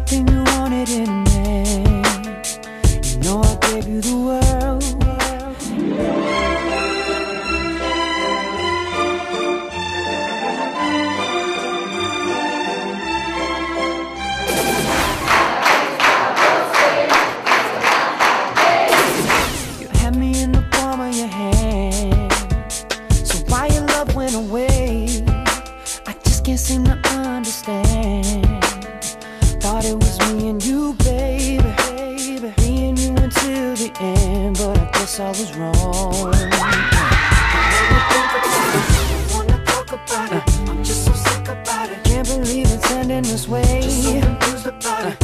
everything you wanted in. You know I gave you the world. You had me in the palm of your hand. So why your love went away? I just can't seem to until the end, but I guess I was wrong. Wanna talk about it? I'm just so sick about it. Can't believe it's ending this way. Just so confused about it, feeling the blues about it.